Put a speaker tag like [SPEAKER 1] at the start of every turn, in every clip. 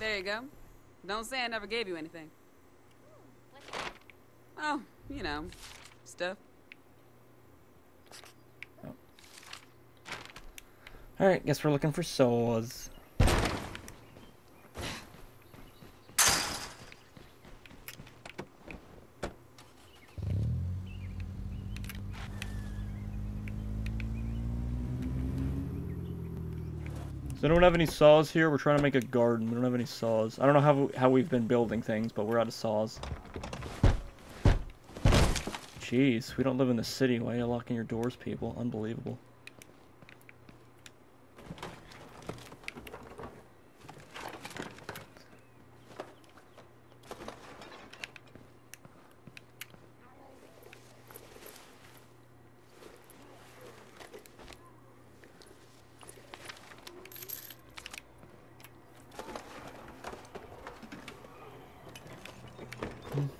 [SPEAKER 1] There you go. Don't say I never gave you anything. Oh, you know, stuff.
[SPEAKER 2] Alright, guess we're looking for saws. Does anyone have any saws here? We're trying to make a garden. We don't have any saws. I don't know how, how we've been building things, but we're out of saws. Jeez, we don't live in the city. Why are you locking your doors, people? Unbelievable.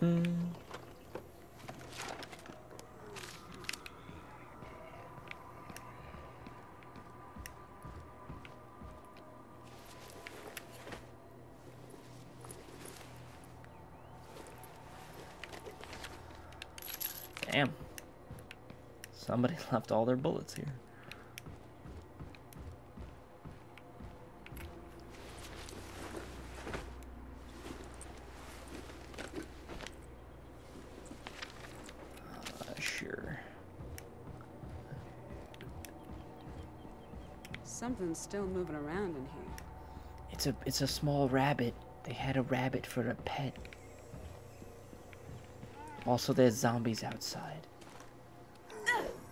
[SPEAKER 2] Mm-hmm. Damn. Somebody left all their bullets here. Uh, sure.
[SPEAKER 1] Something's still moving around in here.
[SPEAKER 2] It's a it's a small rabbit. They had a rabbit for a pet. Also, there's zombies outside.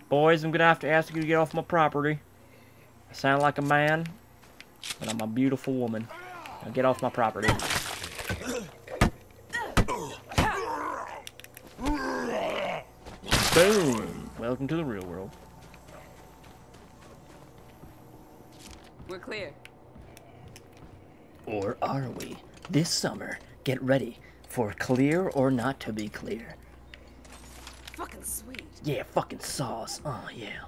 [SPEAKER 2] Boys, I'm gonna have to ask you to get off my property. I sound like a man, but I'm a beautiful woman. Now get off my property. Boom! Welcome to the real world.
[SPEAKER 1] We're clear.
[SPEAKER 2] Or are we? This summer, get ready for clear or not to be clear.
[SPEAKER 1] Fucking sweet.
[SPEAKER 2] Yeah, fucking sauce. Oh, yeah.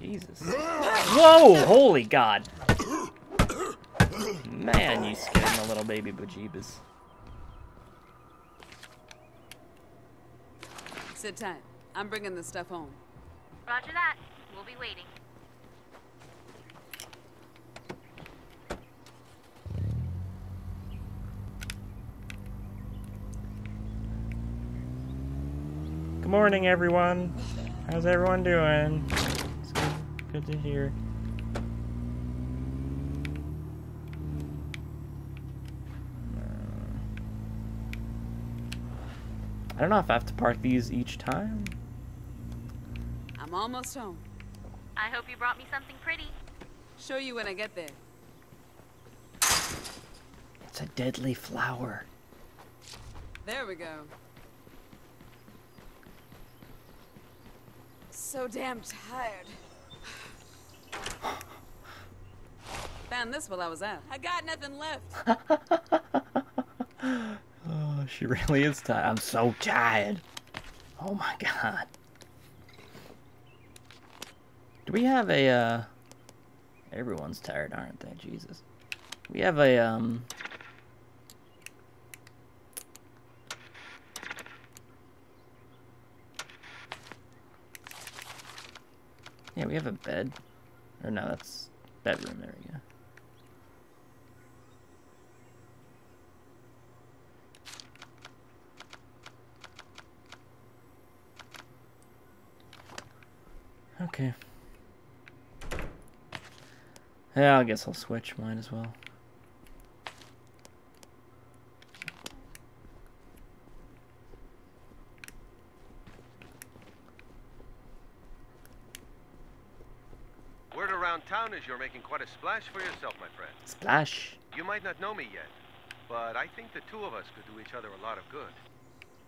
[SPEAKER 2] Jesus. Whoa! Holy God! Man, you scared my little baby bejeebus.
[SPEAKER 1] Sit tight. I'm bringing this stuff home.
[SPEAKER 3] Roger that. We'll be waiting.
[SPEAKER 2] Morning, everyone. How's everyone doing? It's good, good to hear. Uh, I don't know if I have to park these each time.
[SPEAKER 1] I'm almost home.
[SPEAKER 3] I hope you brought me something pretty.
[SPEAKER 1] Show you when I get there.
[SPEAKER 2] It's a deadly flower.
[SPEAKER 1] There we go. So damn tired. Found this while I was out. I got nothing left.
[SPEAKER 2] Oh, she really is tired. I'm so tired. Oh my god. Do we have a, uh... Everyone's tired, aren't they? Jesus. We have a, um... Yeah, we have a bed. Or no, that's bedroom. There we go. Okay. Yeah, I guess I'll switch mine as well.
[SPEAKER 4] Word around town is you're making quite a splash for yourself, my friend.
[SPEAKER 2] Splash.
[SPEAKER 4] You might not know me yet, but I think the two of us could do each other a lot of good.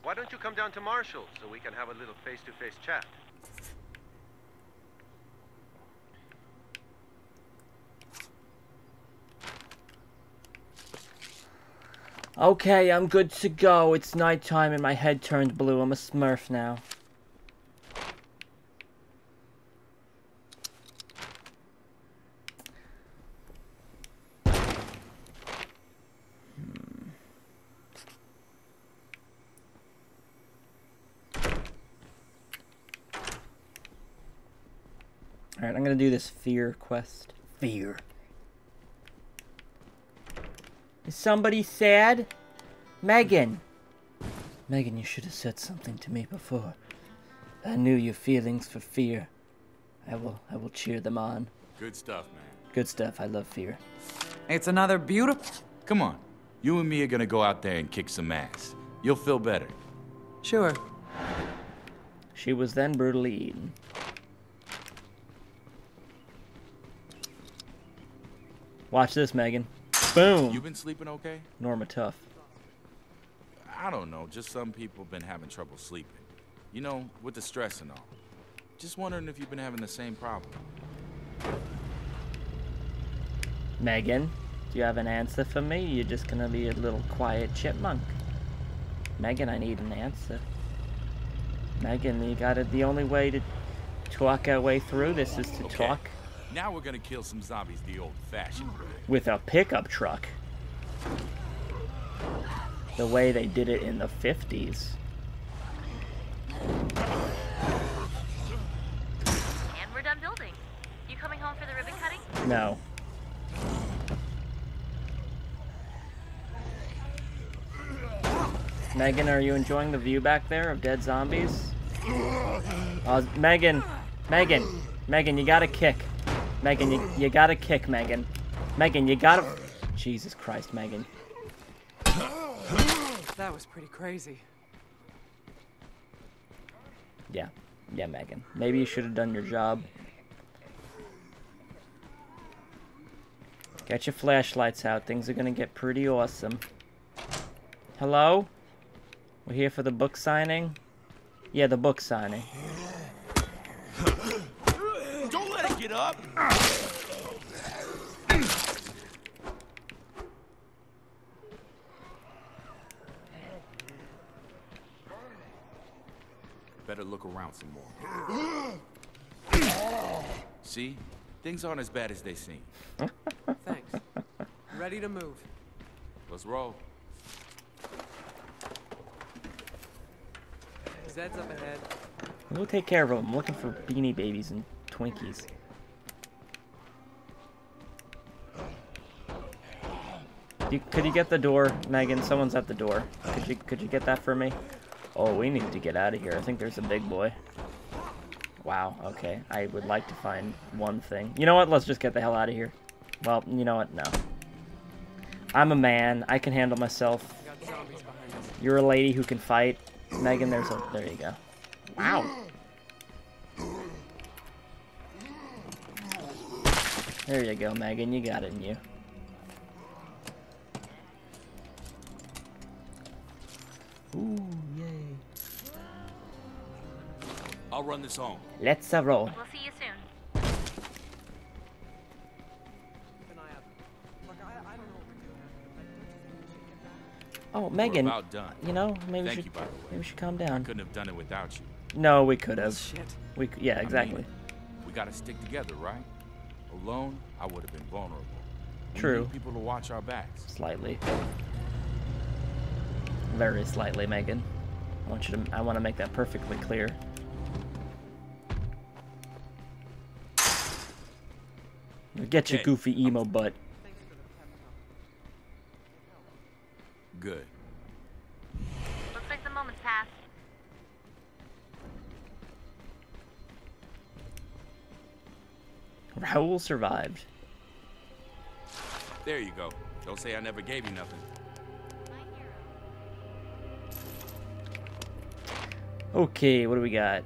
[SPEAKER 4] Why don't you come down to Marshall so we can have a little face-to-face chat?
[SPEAKER 2] Okay, I'm good to go. It's nighttime and my head turned blue. I'm a smurf now. Gonna do this fear quest. Fear. Is somebody sad? Megan! Megan, you should have said something to me before. I knew your feelings for fear. I will I will cheer them on.
[SPEAKER 5] Good stuff, man.
[SPEAKER 2] Good stuff. I love fear.
[SPEAKER 6] It's another beautiful.
[SPEAKER 5] Come on. You and me are gonna go out there and kick some ass. You'll feel better.
[SPEAKER 6] Sure.
[SPEAKER 2] She was then brutally eaten. Watch this, Megan. Boom!
[SPEAKER 5] You been sleeping okay?
[SPEAKER 2] Norma Tough.
[SPEAKER 5] I don't know. Just some people been having trouble sleeping. You know, with the stress and all. Just wondering if you've been having the same problem.
[SPEAKER 2] Megan, do you have an answer for me? You're just gonna be a little quiet chipmunk. Megan, I need an answer. Megan, you got it. The only way to talk our way through this is to
[SPEAKER 5] Okay.
[SPEAKER 2] talk
[SPEAKER 5] Now we're gonna kill some zombies the old-fashioned way.
[SPEAKER 2] with a pickup truck. The way they did it in the 50s.
[SPEAKER 3] And we're done building. You coming home for the ribbon cutting?
[SPEAKER 2] No. Megan, are you enjoying the view back there of dead zombies? Uh, Megan, Megan, Megan, you gotta kick. Megan, you, you gotta kick, Megan. Megan, you gotta... Jesus Christ, Megan.
[SPEAKER 6] That was pretty crazy.
[SPEAKER 2] Yeah, yeah, Megan. Maybe you should have done your job. Get your flashlights out. Things are gonna get pretty awesome. Hello? We're here for the book signing? Yeah, the book signing.
[SPEAKER 5] Don't let it up! Better look around some more. See? Things aren't as bad as they seem.
[SPEAKER 6] Thanks. Ready to move.
[SPEAKER 5] Let's roll.
[SPEAKER 6] Zed's up ahead.
[SPEAKER 2] We'll take care of them. I'm looking for beanie babies and Twinkies. You, could you get the door, Megan? Someone's at the door. Could you could you get that for me? Oh, we need to get out of here. I think there's a big boy. Wow, okay. I would like to find one thing. You know what? Let's just get the hell out of here. Well, you know what? No. I'm a man. I can handle myself. You're a lady who can fight. Megan, there's a... There you go. Wow. There you go, Megan. You got it in you. Ooh, yay.
[SPEAKER 5] I'll run this home.
[SPEAKER 2] Let's uh, roll.
[SPEAKER 3] We'll see you soon.
[SPEAKER 6] Keep an eye out. Look, I, I don't know what we're doing.
[SPEAKER 2] Oh, Megan.
[SPEAKER 5] about done.
[SPEAKER 2] You know, maybe we should
[SPEAKER 5] you, by the way.
[SPEAKER 2] maybe we should calm down.
[SPEAKER 5] Couldn't have done it without you.
[SPEAKER 2] No, we could have.
[SPEAKER 6] Shit.
[SPEAKER 2] We yeah, exactly.
[SPEAKER 5] We gotta stick together, right? Alone, I would have been vulnerable. We
[SPEAKER 2] True.
[SPEAKER 5] need people to watch our backs.
[SPEAKER 2] Slightly. Very slightly, Megan. I want you to I want to make that perfectly clear. Get your goofy emo butt.
[SPEAKER 5] Good.
[SPEAKER 3] Looks like the moment's passed.
[SPEAKER 2] Raoul survived.
[SPEAKER 5] There you go. Don't say I never gave you nothing.
[SPEAKER 2] Okay, what do we got?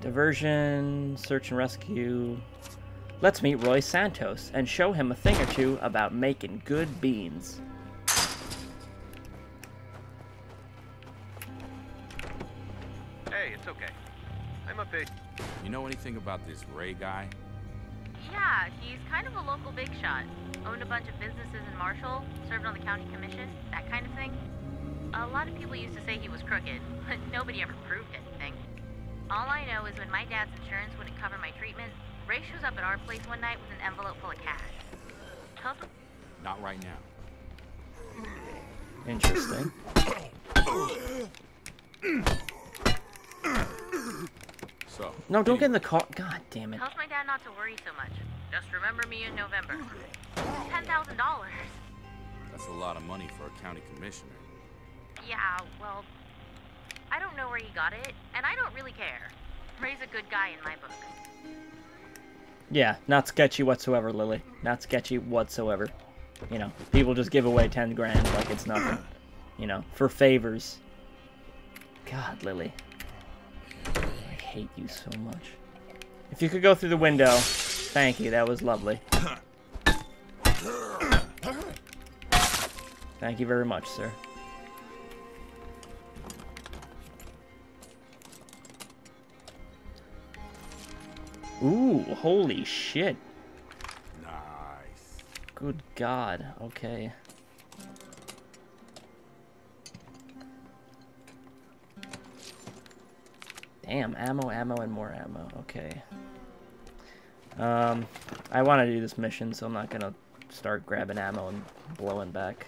[SPEAKER 2] Diversion, search and rescue. Let's meet Ray Santos and show him a thing or two about making good beans.
[SPEAKER 4] Hey, it's okay. I'm a big.
[SPEAKER 5] You know anything about this Ray guy?
[SPEAKER 3] Yeah, he's kind of a local big shot. Owned a bunch of businesses in Marshall, served on the county commission, that kind of thing. A lot of people used to say he was crooked, but nobody ever proved anything. All I know is when my dad's insurance wouldn't cover my treatment, Ray shows up at our place one night with an envelope full of cash. Tells him
[SPEAKER 5] Not right now.
[SPEAKER 2] Interesting.
[SPEAKER 5] So.
[SPEAKER 2] No, don't get in the car. God damn it.
[SPEAKER 3] tells my dad not to worry so much. Just remember me in November. Ten thousand dollars.
[SPEAKER 5] That's a lot of money for a county commissioner.
[SPEAKER 3] Yeah, well, I don't know where he got it, and I don't really care. Ray's a good guy in my book.
[SPEAKER 2] Yeah, not sketchy whatsoever, Lily. Not sketchy whatsoever. You know, people just give away 10 grand like it's nothing. You know, for favors. God, Lily. I hate you so much. If you could go through the window, thank you, that was lovely. Thank you very much, sir. Ooh, holy shit.
[SPEAKER 5] Nice.
[SPEAKER 2] Good God. Okay. Damn, ammo, ammo, and more ammo. Okay. Um, I want to do this mission, so I'm not gonna start grabbing ammo and blowing back.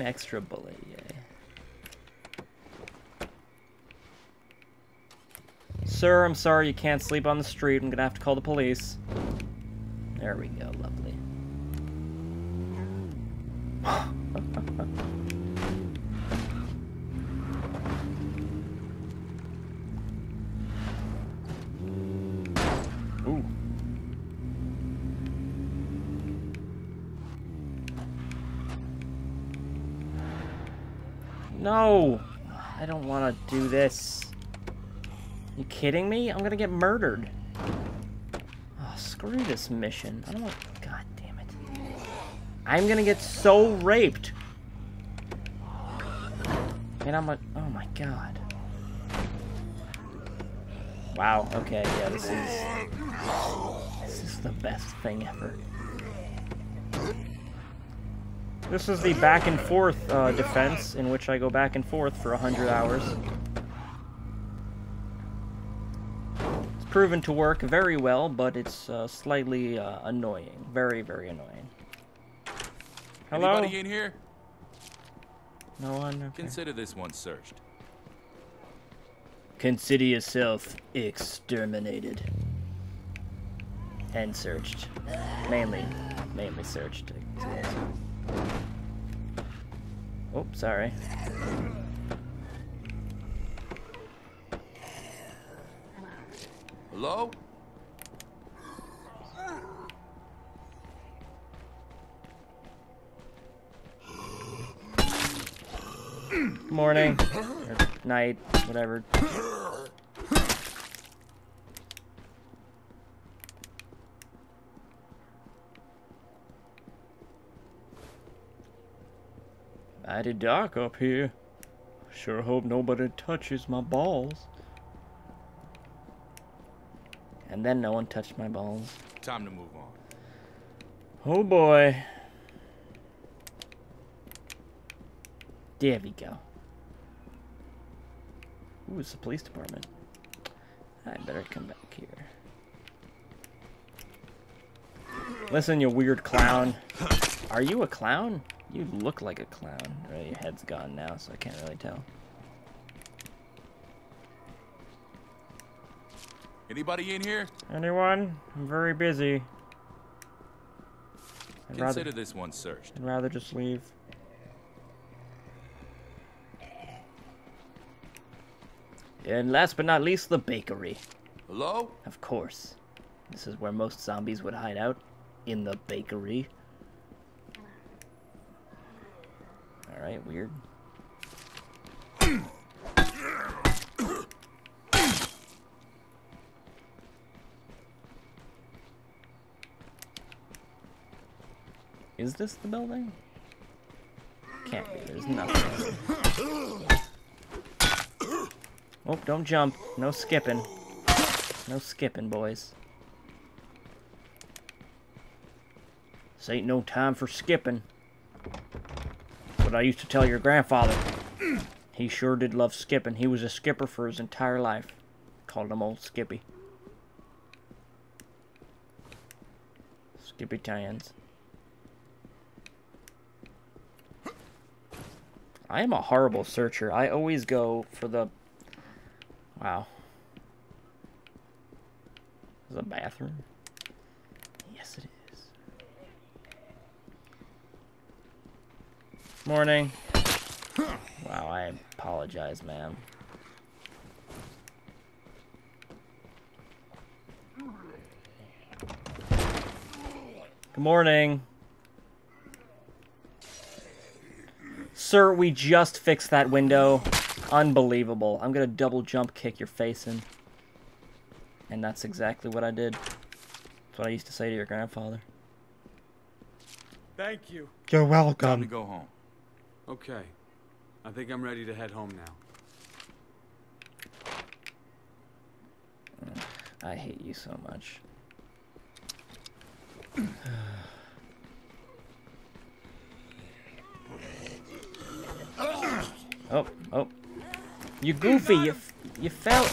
[SPEAKER 2] Extra bullet, yay. Sir, I'm sorry you can't sleep on the street. I'm gonna have to call the police. There we go, lovely. No! I don't want to do this. You kidding me? I'm gonna get murdered. Oh, screw this mission. I don't want... God damn it. I'm gonna get so raped. And I'm a... Oh my god. Wow, okay, yeah, this is... This is the best thing ever. This is the back and forth uh, defense, in which I go back and forth for 100 hours. It's proven to work very well, but it's uh, slightly uh, annoying. Very, very annoying. Hello?
[SPEAKER 5] Anybody in here?
[SPEAKER 2] No one? Okay.
[SPEAKER 5] Consider this one searched.
[SPEAKER 2] Consider yourself exterminated. And searched. Mainly, mainly searched. Oh, sorry.
[SPEAKER 5] Hello?
[SPEAKER 2] Morning. or night, whatever. Mighty dark up here. Sure hope nobody touches my balls. And then no one touched my balls.
[SPEAKER 5] Time to move on.
[SPEAKER 2] Oh boy. There we go. Ooh, it's the police department. I better come back here. Listen, you weird clown. Are you a clown? You look like a clown. Right, your head's gone now, so I can't really tell.
[SPEAKER 5] Anybody in here?
[SPEAKER 2] Anyone? I'm very busy. I'd rather,
[SPEAKER 5] Consider this one searched.
[SPEAKER 2] I'd rather just leave. And last but not least, the bakery.
[SPEAKER 5] Hello?
[SPEAKER 2] Of course. This is where most zombies would hide out. In the bakery. Alright, weird. Is this the building? Can't be. There's nothing. Oh, don't jump. No skipping. No skipping, boys. This ain't no time for skipping. What I used to tell your grandfather. He sure did love skipping. He was a skipper for his entire life. Called him Old Skippy. Skippy Tans. I am a horrible searcher. I always go for the... Wow. Is a bathroom? Yes, it is. Morning. Wow, I apologize, ma'am. Good morning. Sir, we just fixed that window. Unbelievable. I'm gonna double jump kick your face in. And that's exactly what I did. That's what I used to say to your grandfather.
[SPEAKER 7] Thank you.
[SPEAKER 2] You're
[SPEAKER 5] Time to
[SPEAKER 2] welcome.
[SPEAKER 5] go home.
[SPEAKER 7] Okay. I think I'm ready to head home now.
[SPEAKER 2] I hate you so much. oh, oh. You goofy, you, f- you fell.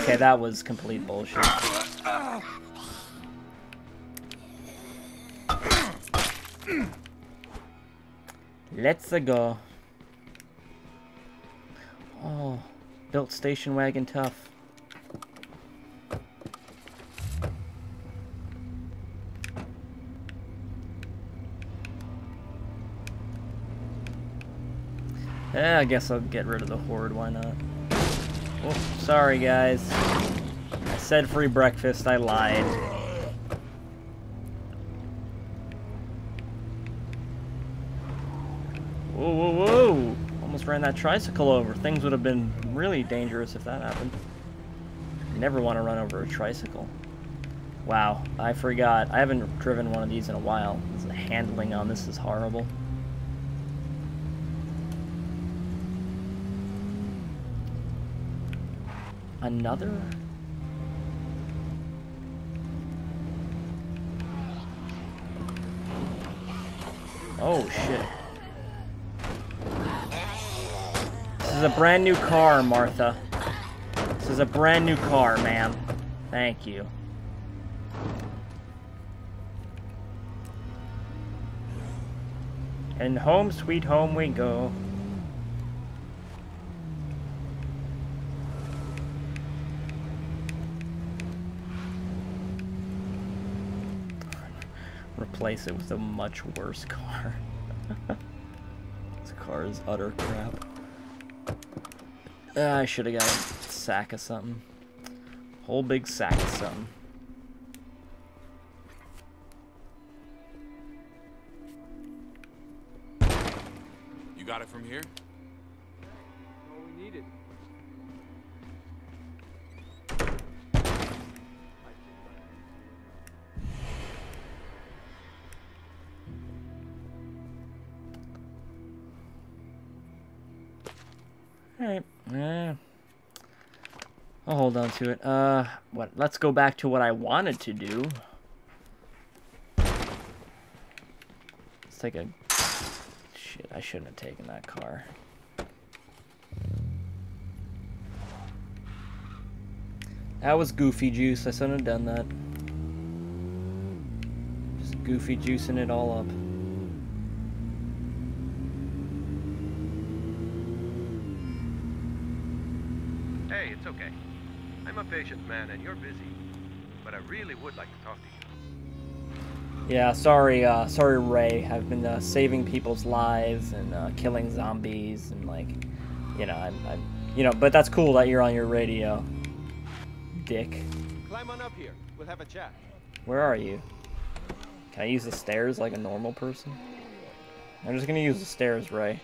[SPEAKER 2] Okay, that was complete bullshit. Let's go. Oh, built station wagon tough. Yeah, I guess I'll get rid of the horde, why not? Oh, sorry guys. I said free breakfast, I lied. Whoa, whoa, whoa! Almost ran that tricycle over. Things would have been really dangerous if that happened. Never want to run over a tricycle. Wow, I forgot. I haven't driven one of these in a while. The handling on this is horrible. Another? Oh shit. Is a brand new car, Martha. This is a brand new car, ma'am. Thank you. And home sweet home we go. Replace it with a much worse car. this car is utter crap. Ah, I should have got a sack of something. Whole big sack of something.
[SPEAKER 5] You got it from here?
[SPEAKER 2] Hold on to it. Uh, what? Let's go back to what I wanted to do. Let's take a... Shit, I shouldn't have taken that car. That was goofy juice. I shouldn't have done that. Just goofy juicing it all up.
[SPEAKER 4] Patient man and you're busy. But I really would like to talk to you.
[SPEAKER 2] Yeah, sorry, uh, sorry, Ray. I've been uh, saving people's lives and uh, killing zombies and like, you know, I'm, I'm, you know, but that's cool that you're on your radio, Dick.
[SPEAKER 4] Climb on up here. We'll have a chat.
[SPEAKER 2] Where are you? Can I use the stairs like a normal person? I'm just gonna use the stairs, Ray.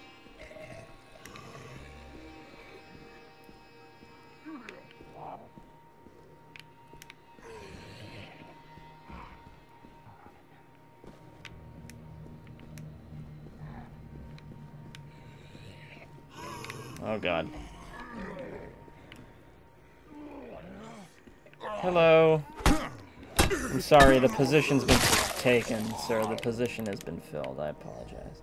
[SPEAKER 2] Sorry, the position's been taken, sir. The position has been filled. I apologize.